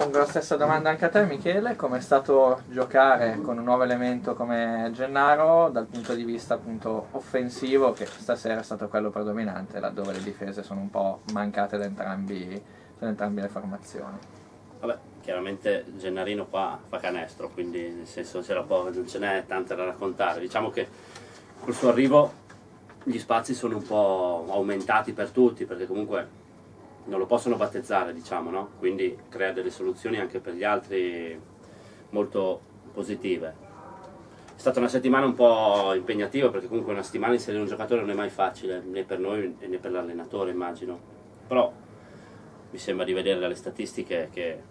Pongo la stessa domanda anche a te Michele, come è stato giocare con un nuovo elemento come Gennaro dal punto di vista appunto offensivo che stasera è stato quello predominante laddove le difese sono un po' mancate da, entrambi, da entrambe le formazioni? Vabbè, chiaramente Gennarino qua fa canestro, quindi nel senso ce non ce n'è tanta da raccontare. Diciamo che col suo arrivo gli spazi sono un po' aumentati per tutti perché comunque non lo possono battezzare, diciamo, no? Quindi crea delle soluzioni anche per gli altri molto positive. È stata una settimana un po' impegnativa perché comunque una settimana inserire un giocatore non è mai facile, né per noi né per l'allenatore, immagino. Però mi sembra di vedere dalle statistiche che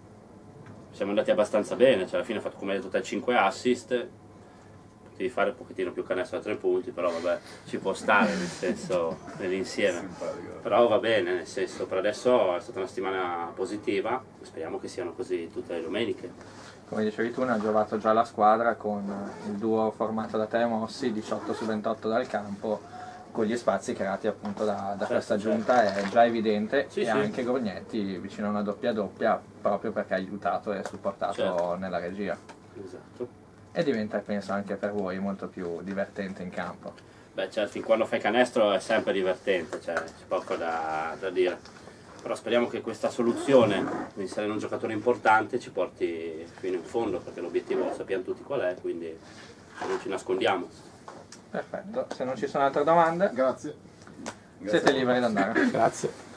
siamo andati abbastanza bene, cioè alla fine ha fatto come hai detto te 5 assist, devi fare un pochettino più canestro a tre punti, però vabbè, ci può stare nel senso nell'insieme. Però va bene, nel senso per adesso è stata una settimana positiva, speriamo che siano così tutte le domeniche. Come dicevi tu, ne ha giocato già la squadra con il duo formato da te Mossi, 18 su 28 dal campo, con gli spazi creati appunto da, da certo, questa giunta certo. è già evidente sì, e sì. anche Grognetti vicino a una doppia doppia proprio perché ha aiutato e supportato certo. nella regia. Esatto e diventa penso anche per voi molto più divertente in campo. Beh certo, fin quando fai canestro è sempre divertente, cioè, c'è poco da, da, dire. Però speriamo che questa soluzione di essere un giocatore importante ci porti fino in fondo, perché l'obiettivo lo sappiamo tutti qual è, quindi non ci nascondiamo. Perfetto, se non ci sono altre domande, Grazie. siete liberi di andare. Grazie.